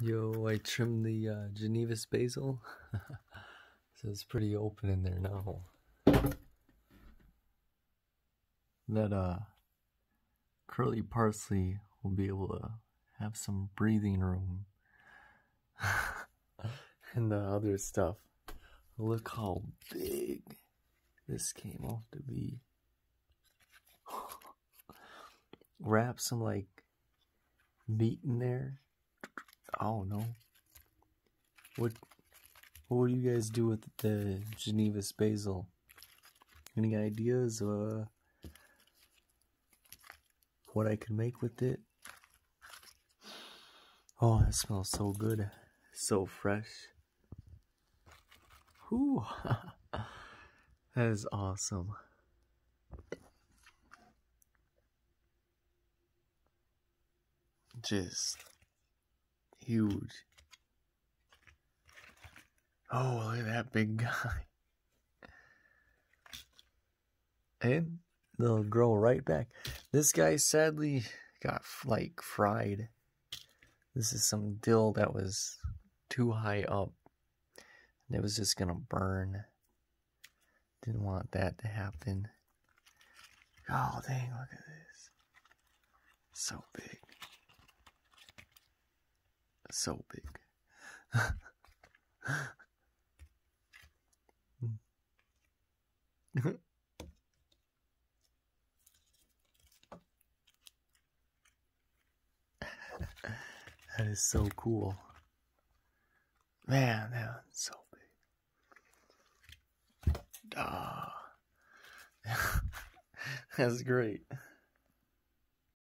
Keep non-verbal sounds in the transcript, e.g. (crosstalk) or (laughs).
Yo, I trimmed the uh, Genovese basil. (laughs) so it's pretty open in there now. That uh, curly parsley will be able to have some breathing room. (laughs) and the other stuff. Look how big this came off to be. (sighs) Wrap some like meat in there Oh know. What what would you guys do with the Genovese basil? Any ideas uh what I could make with it? Oh, it smells so good. So fresh. Whew. (laughs) that is awesome. Just huge. Oh, look at that big guy. (laughs) And they'll grow right back. This guy sadly got like fried. This is some dill that was too high up. And it was just gonna burn. Didn't want that to happen. Oh dang, look at this. So big so big. (laughs) that is so cool. Man, that's so big. Ah. (laughs) that's great.